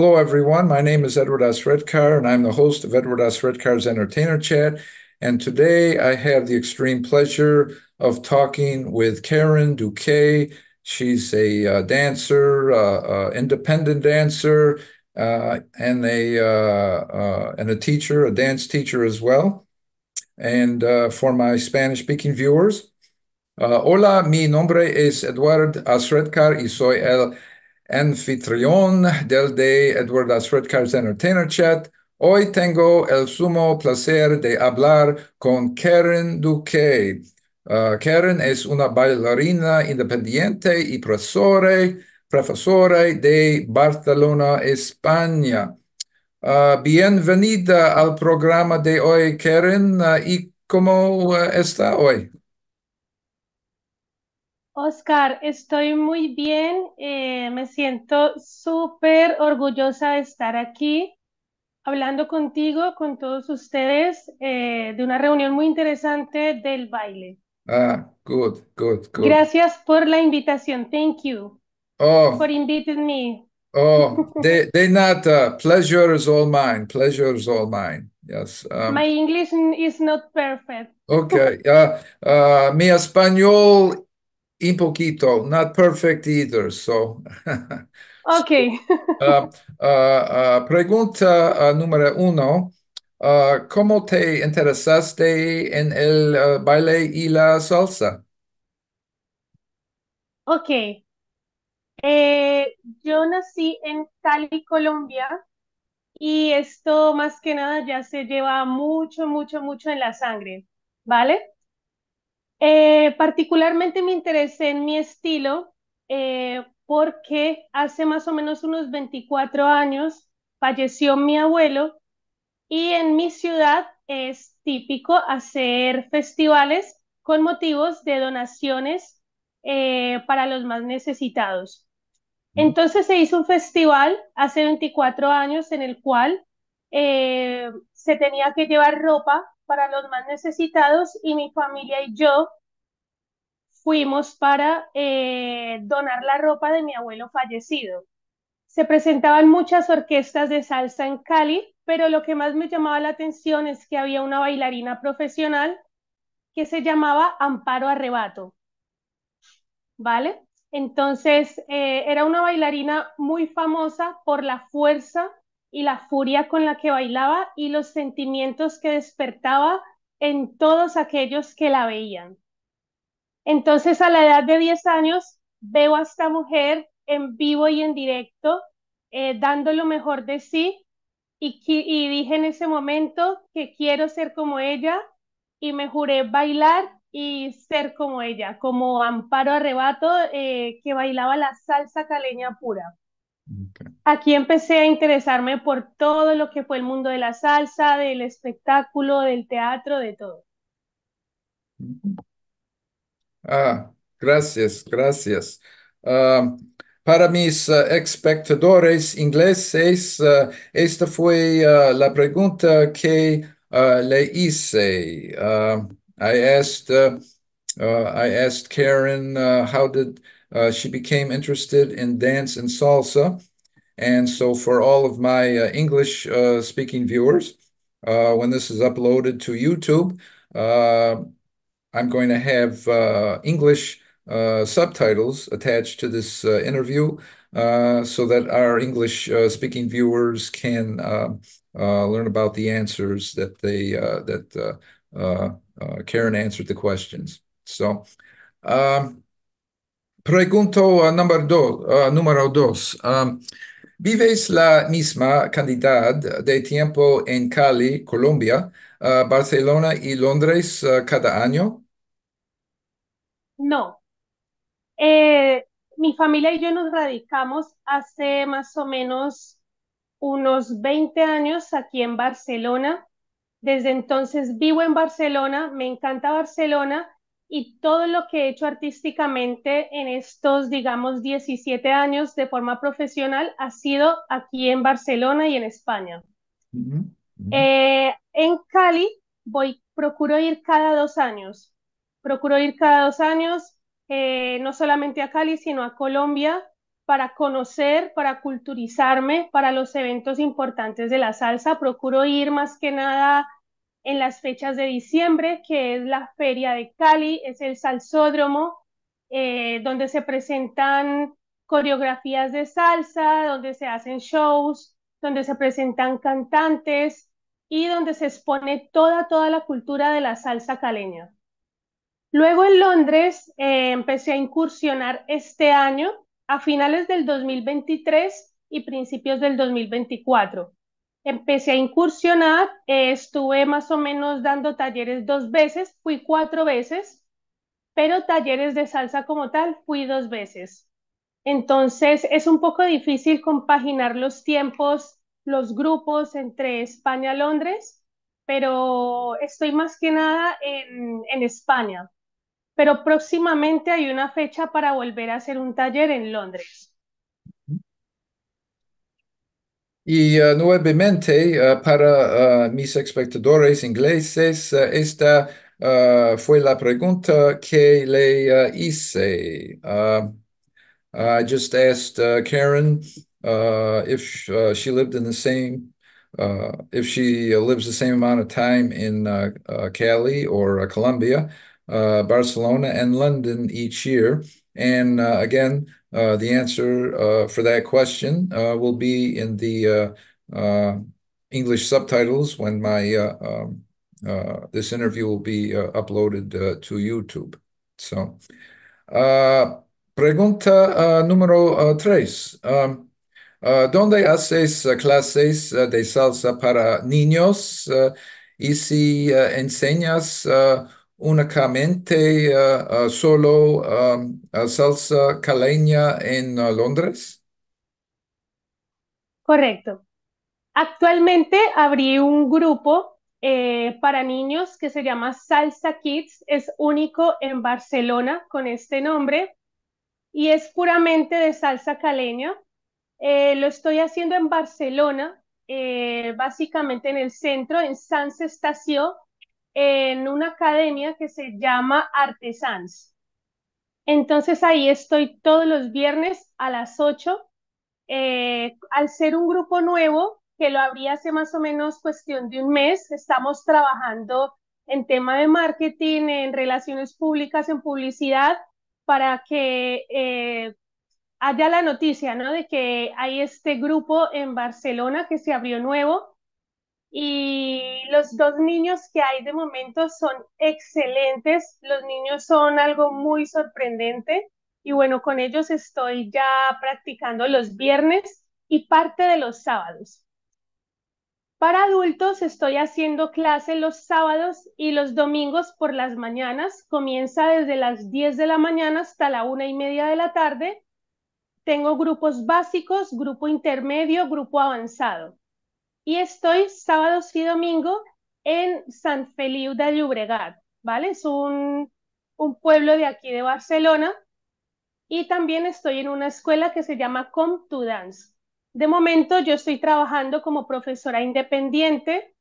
Hello, everyone. My name is Edward S. Redcar, and I'm the host of Edward S. Redcar's Entertainer Chat. And today I have the extreme pleasure of talking with Karen Duque. She's a uh, dancer, uh, uh, independent dancer, uh, and a uh, uh, and a teacher, a dance teacher as well. And for my Spanish-speaking viewers, hola, mi nombre es Edward Asredkar y soy el anfitrión del de Edward Asredcar's Entertainer Chat. Hoy tengo el sumo placer de hablar con Karen Duque. Karen es una bailarina independiente y profesora de Barcelona, España. Uh, bienvenida al programa de hoy, Karen. Uh, ¿Y cómo está hoy? Oscar, estoy muy bien. Eh, me siento súper orgullosa de estar aquí hablando contigo, con todos ustedes, eh, de una reunión muy interesante del baile. Ah, good, good, good. Gracias por la invitación. Thank you. Oh, for inviting me. oh, de, de nada. Pleasure is all mine. Pleasure is all mine. Yes. Um, My English is not perfect. okay. Uh, uh, mi español un poquito, not perfect either. So. Okay. uh, uh, uh, pregunta número uno. ¿Cómo te interesaste en el baile y la salsa? Okay. Eh, yo nací en Cali, Colombia, y esto más que nada ya se lleva mucho, mucho, mucho en la sangre, ¿vale? Eh, particularmente me interesé en mi estilo eh, porque hace más o menos unos 24 años falleció mi abuelo y en mi ciudad es típico hacer festivales con motivos de donaciones para los más necesitados. Entonces se hizo un festival hace 24 años en el cual eh, se tenía que llevar ropa para los más necesitados y mi familia y yo fuimos para eh, donar la ropa de mi abuelo fallecido. Se presentaban muchas orquestas de salsa en Cali, pero lo que más me llamaba la atención es que había una bailarina profesional que se llamaba Amparo Arrebato. ¿Vale? Entonces, eh, era una bailarina muy famosa por la fuerza y la furia con la que bailaba y los sentimientos que despertaba en todos aquellos que la veían. Entonces, a la edad de 10 años, veo a esta mujer en vivo y en directo, eh, dando lo mejor de sí, y, dije en ese momento que quiero ser como ella, y me juré bailar y ser como ella, como Amparo Arrebato, eh, que bailaba la salsa caleña pura. Aquí empecé a interesarme por todo lo que fue el mundo de la salsa, del espectáculo, del teatro, de todo. Ah, gracias, gracias. Ah, para mis uh, espectadores ingleses, uh, esta fue la pregunta que le hice. I asked I asked Karen uh, how did uh, she became interested in dance and salsa, and so for all of my uh, English uh, speaking viewers, uh, when this is uploaded to YouTube, uh, I'm going to have uh, English subtitles attached to this interview. so that our English speaking viewers can learn about the answers that they that uh, Karen answered the questions. So, um, pregunto número, dos, número dos. Um, ¿Vives la misma cantidad de tiempo en Cali, Colombia, uh, Barcelona y Londres uh, cada año? No. Eh, mi familia y yo nos radicamos hace más o menos unos 20 años aquí en Barcelona desde entonces vivo en Barcelona, me encanta Barcelona y todo lo que he hecho artísticamente en estos, digamos, 17 años de forma profesional ha sido aquí en Barcelona y en España. Eh, en Cali voy, procuro ir cada dos años. Procuro ir cada dos años, eh, no solamente a Cali, sino a Colombia, para conocer, para culturizarme para los eventos importantes de la salsa. Procuro ir más que nada en las fechas de diciembre, que es la Feria de Cali, es el Salsódromo, eh, donde se presentan coreografías de salsa, donde se hacen shows, donde se presentan cantantes y donde se expone toda, toda la cultura de la salsa caleña. Luego en Londres eh, empecé a incursionar este año, a finales del 2023 y principios del 2024. Empecé a incursionar, eh, estuve más o menos dando talleres dos veces, fui cuatro veces, pero talleres de salsa como tal fui dos veces. Entonces es un poco difícil compaginar los tiempos, los grupos entre España y Londres, pero estoy más que nada en, en España. Pero próximamente hay una fecha para volver a hacer un taller en Londres. Y uh, nuevamente, uh, eh, para uh, mis espectadores ingleses, eh, esta fue la pregunta que le hice. I just asked Karen if she lived in the same, if she lives the same amount of time in Cali or Colombia, Barcelona, and London each year. And again, Uh, the answer uh, for that question uh, will be in the uh, uh, English subtitles when my um, this interview will be uploaded to YouTube. So, pregunta número tres. Um, ¿Dónde haces clases de salsa para niños? y si enseñas únicamente uh, uh, solo um, salsa caleña en uh, Londres? Correcto. Actualmente abrí un grupo eh, para niños que se llama Salsa Kids. Es único en Barcelona con este nombre y es puramente de salsa caleña. Eh, lo estoy haciendo en Barcelona, eh, básicamente en el centro, en Sans Estación en una academia que se llama Artesans. Entonces ahí estoy todos los viernes a las 8. Eh, al ser un grupo nuevo, que lo abrí hace más o menos cuestión de un mes, estamos trabajando en tema de marketing, en relaciones públicas, en publicidad, para que eh, haya la noticia, ¿no? De que hay este grupo en Barcelona que se abrió nuevo y los dos niños que hay de momento son excelentes. Los niños son algo muy sorprendente y bueno, con ellos estoy ya practicando los viernes y parte de los sábados. Para adultos estoy haciendo clase los sábados y los domingos por las mañanas. Comienza desde las 10 de la mañana hasta la una y media de la tarde. Tengo grupos básicos, grupo intermedio, grupo avanzado y estoy sábados y domingo en San Feliu de Llobregat, ¿vale? Es un, pueblo de aquí de Barcelona y también estoy en una escuela que se llama Com to Dance. De momento yo estoy trabajando como profesora independiente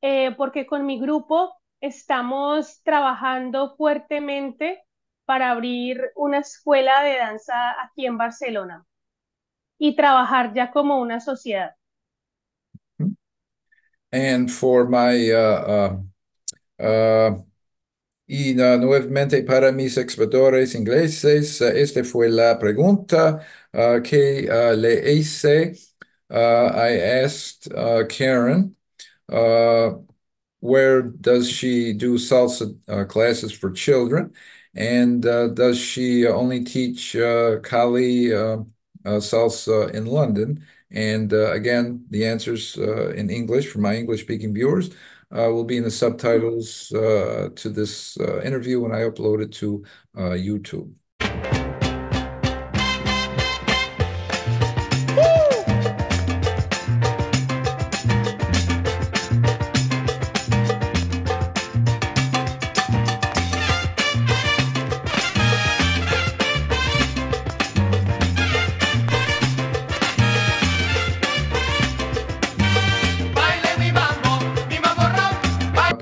eh, porque con mi grupo estamos trabajando fuertemente para abrir una escuela de danza aquí en Barcelona y trabajar ya como una sociedad. And for my, uh, uh, uh, y uh, nuevamente para mis expertores ingleses, uh, esta fue la pregunta uh, que le hice. I asked Karen, where does she do salsa classes for children? And does she only teach Kali salsa in London? And uh, again, the answers uh, in English for my English speaking viewers uh, will be in the subtitles uh, to this interview when I upload it to YouTube.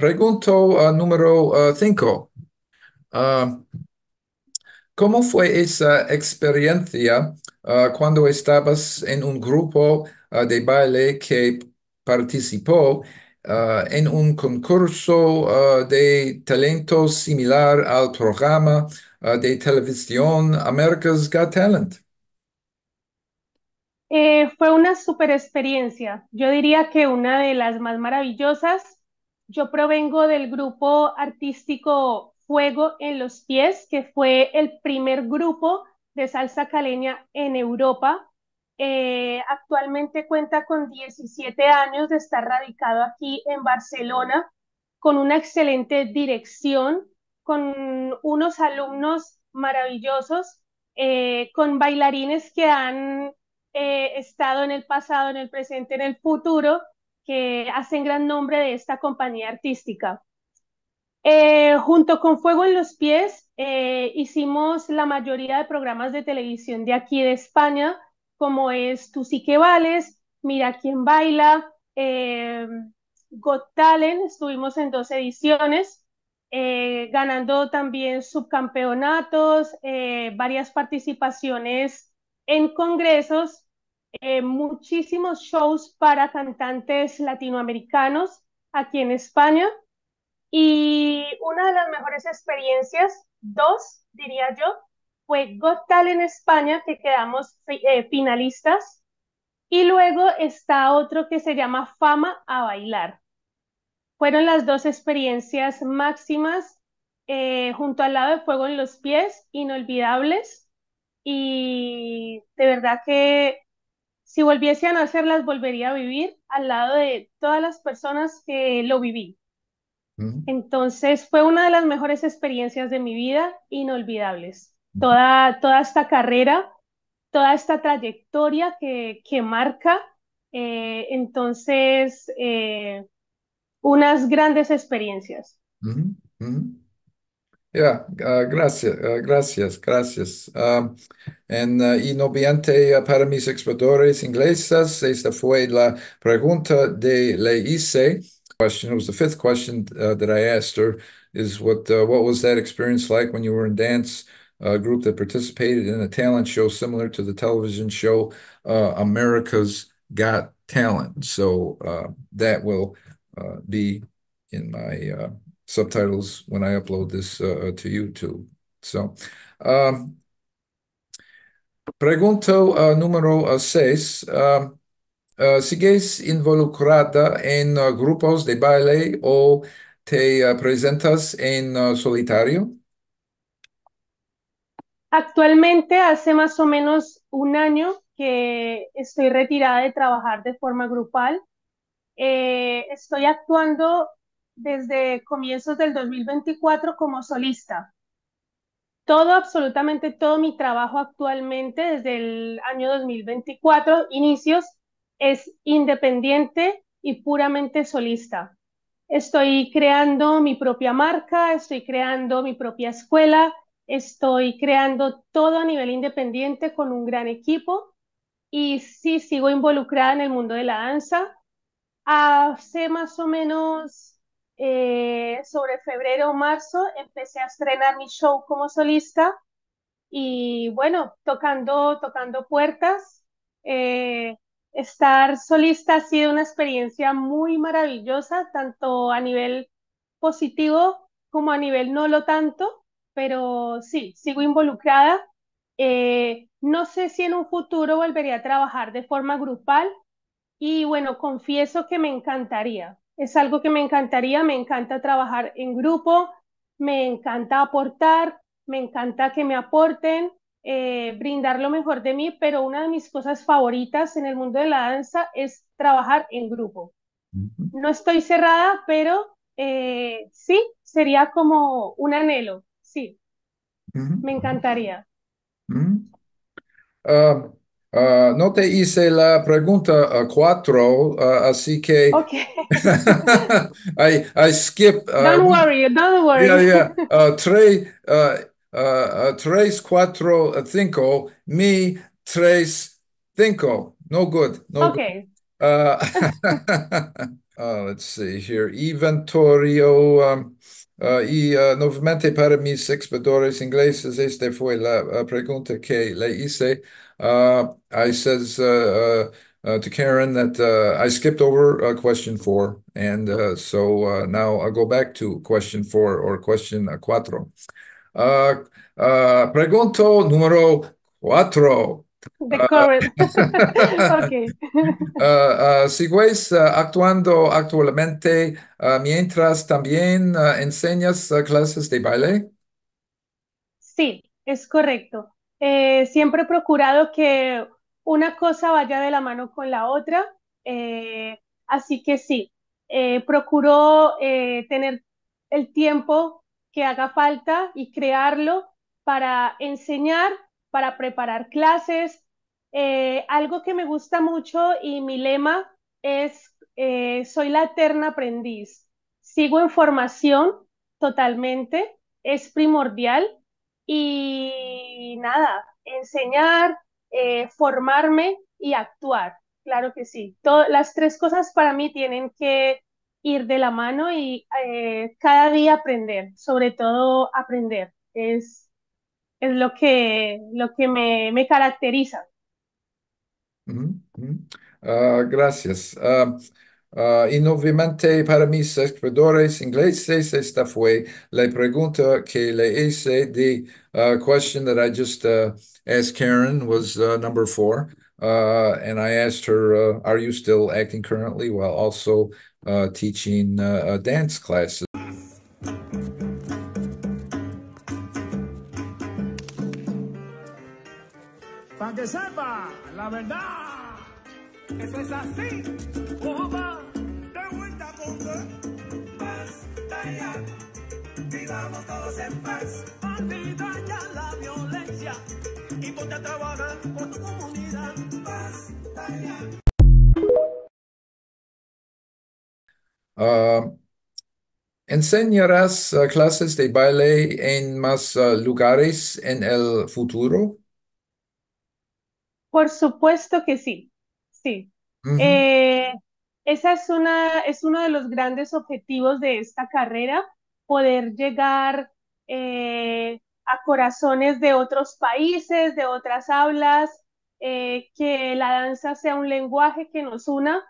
Pregunto uh, número 5. Uh, uh, ¿Cómo fue esa experiencia cuando estabas en un grupo de baile que participó en un concurso de talentos similar al programa de televisión America's Got Talent? Eh, fue una super experiencia. Yo diría que una de las más maravillosas. Yo provengo del grupo artístico Fuego en los Pies, que fue el primer grupo de salsa caleña en Europa. Eh, actualmente cuenta con 17 años de estar radicado aquí en Barcelona, con una excelente dirección, con unos alumnos maravillosos, eh, con bailarines que han eh, estado en el pasado, en el presente, en el futuro, que hacen gran nombre de esta compañía artística. Eh, junto con Fuego en los Pies, eh, hicimos la mayoría de programas de televisión de aquí de España, como es Tú sí que vales, Mira quién baila, eh, Got estuvimos en dos ediciones, ganando también subcampeonatos, varias participaciones en congresos, muchísimos shows para cantantes latinoamericanos aquí en España. Y una de las mejores experiencias, dos, diría yo, fue Got Talent España, que quedamos eh, finalistas. Y luego está otro que se llama Fama a Bailar. Fueron las dos experiencias máximas eh, junto al lado de Fuego en los Pies, inolvidables. Y de verdad que si volviese a nacerlas, volvería a vivir al lado de todas las personas que lo viví. Entonces fue una de las mejores experiencias de mi vida, inolvidables. Toda, toda esta carrera, toda esta trayectoria que, que marca, eh, entonces, eh, unas grandes experiencias. Ya, ah, gracias, ah, gracias, gracias. Um, en, uh, y no para mis exploradores ingleses, esta fue la pregunta de le hice question. It was the fifth question uh, that I asked her is what uh, what was that experience like when you were in dance uh, group that participated in a talent show similar to the television show uh, America's Got Talent. So uh, that will uh, be in my subtitles when I upload this to YouTube. So um, pregunto número seis. Um, Uh, ¿Sigues involucrada en uh, grupos de baile o te uh, presentas en solitario? Actualmente hace más o menos un año que estoy retirada de trabajar de forma grupal. Eh, estoy actuando desde comienzos del 2024 como solista. Todo, absolutamente todo mi trabajo actualmente desde el año 2024, inicios, es independiente y puramente solista. Estoy creando mi propia marca, estoy creando mi propia escuela, estoy creando todo a nivel independiente con un gran equipo y sí sigo involucrada en el mundo de la danza. Hace más o menos eh, sobre febrero o marzo empecé a estrenar mi show como solista y bueno, tocando, tocando puertas. Eh, Estar solista ha sido una experiencia muy maravillosa, tanto a nivel positivo como a nivel no lo tanto, pero sí, sigo involucrada. Eh, no sé si en un futuro volvería a trabajar de forma grupal y bueno, confieso que me encantaría. Es algo que me encantaría, me encanta trabajar en grupo, me encanta aportar, me encanta que me aporten eh, brindar lo mejor de mí, pero una de mis cosas favoritas en el mundo de la danza es trabajar en grupo. No estoy cerrada, pero eh, sí, sería como un anhelo, sí. Me encantaría. Ah, ah, no te hice la pregunta cuatro, ah, así que okay. I, I skip. don't worry, don't worry. Yeah, yeah. tres, uh, tres, cuatro, cinco, mi, tres, cinco. No good. No okay. Good. Uh, uh, let's see here. Inventorio. Um, Uh, y uh, uh nuevamente para mis expedores ingleses, esta fue la uh, pregunta que le hice. Uh, I says uh, to Karen that I skipped over question four, and so now I'll go back to question four or question cuatro. pregunto número cuatro. The current. okay. uh, uh, ¿Sigues uh, actuando actualmente mientras también enseñas clases de baile? Sí, es correcto. Eh, siempre he procurado que una cosa vaya de la mano con la otra, eh, así que sí, eh, procuro tener el tiempo que haga falta y crearlo para enseñar para preparar clases. Eh, algo que me gusta mucho y mi lema es, eh, soy la eterna aprendiz. Sigo en formación totalmente, es primordial y nada, enseñar, eh, formarme y actuar. Claro que sí. las tres cosas para mí tienen que ir de la mano y cada día aprender, sobre todo aprender. Es es lo que, lo que me, me caracteriza. Uh, gracias. Uh, uh, y para mis espectadores ingleses, esta fue la pregunta que le hice. The question that I just asked Karen was number four. and I asked her, Are you still acting currently while also teaching dance classes? La verdad. Eso es así. Opa, de vuelta con paz, allá. Vivamos todos en paz. Olvida ya la violencia y ponte a trabajar por tu comunidad. Paz, allá. Uh, ¿Enseñarás uh, clases de baile en más uh, lugares en el futuro? Por supuesto que sí, sí. Eh, esa es una, es uno de los grandes objetivos de esta carrera, poder llegar eh, a corazones de otros países, de otras hablas, eh, que la danza sea un lenguaje que nos una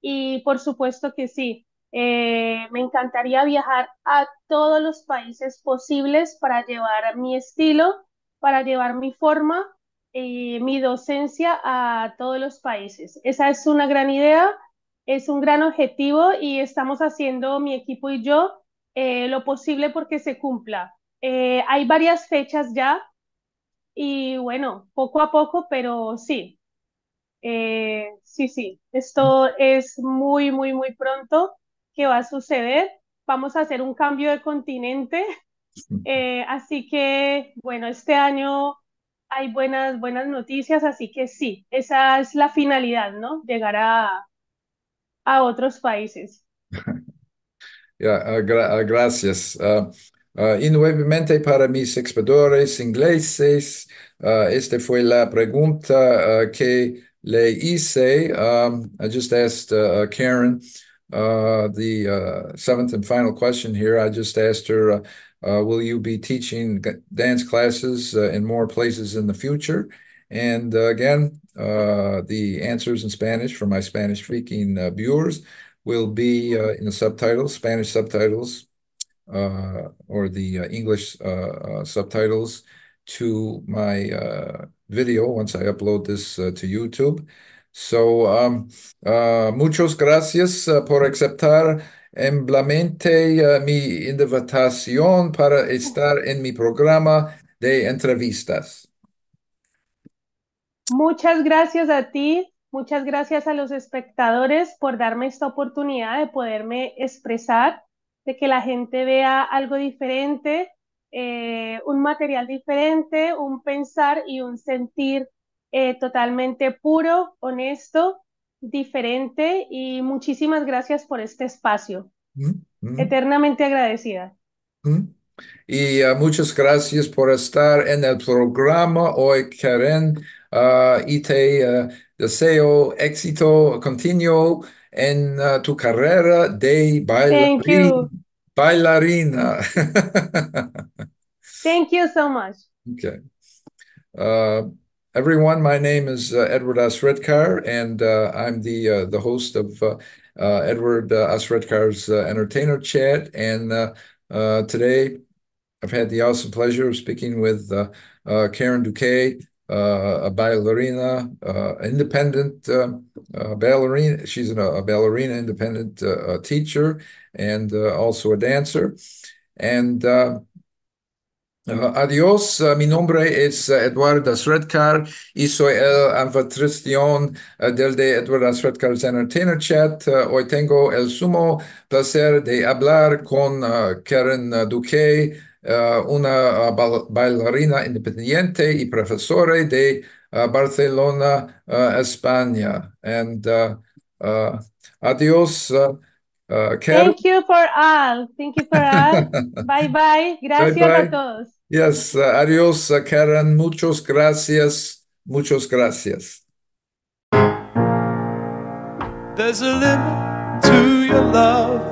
y por supuesto que sí. me encantaría viajar a todos los países posibles para llevar mi estilo, para llevar mi forma eh, mi docencia a todos los países. Esa es una gran idea, es un gran objetivo y estamos haciendo mi equipo y yo eh, lo posible porque se cumpla. Eh, hay varias fechas ya y bueno, poco a poco, pero sí, sí, sí, esto es muy, muy, muy pronto que va a suceder. Vamos a hacer un cambio de continente. así que, bueno, este año hay buenas, buenas noticias, así que sí, esa es la finalidad, ¿no? Llegar a, a otros países. Gra uh, gracias. Uh, y nuevamente para mis expedores ingleses, esta fue la pregunta que le hice. Um, I just asked Karen the seventh and final question here. I just asked her will you be teaching dance classes uh, in more places in the future? And uh, again, uh, the answers in Spanish for my Spanish speaking uh, viewers will be uh, in the subtitles, Spanish subtitles, or the English subtitles to my video once I upload this to YouTube. So, um, muchas gracias por aceptar ampliamente mi invitación para estar en mi programa de entrevistas. Muchas gracias a ti, muchas gracias a los espectadores por darme esta oportunidad de poderme expresar, de que la gente vea algo diferente, eh, un material diferente, un pensar y un sentir eh, totalmente puro, honesto diferente y muchísimas gracias por este espacio. Mm, mm. Eternamente agradecida. Mm. Y uh, muchas gracias por estar en el programa hoy, Karen. Uh, y te uh, deseo éxito continuo en tu carrera de bailarín. bailarina. Thank you so much. okay. Everyone, my name is uh, Edward Asredkar, and uh, I'm the uh, the host of uh, uh, Edward uh, Asredkar's Entertainer Chat. And today, I've had the awesome pleasure of speaking with Karen Duque, a ballerina, independent um, ballerina. She's an, a ballerina, independent teacher, and also a dancer. And adiós, uh, mi nombre es uh, Eduardo Asredkar y soy el anfitrión uh, del de Eduardo Asredkar's Entertainer Chat. Hoy tengo el sumo placer de hablar con Karen Duque, una bailarina independiente y profesora de Barcelona, España. And uh, uh, adiós, uh. Thank you for all. Thank you for all. Bye bye. Gracias a todos. Yes, uh, adiós, uh, Karen. Muchos gracias. Muchos gracias. There's a limit to your love.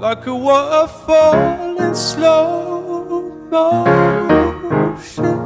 Like a waterfall in slow motion.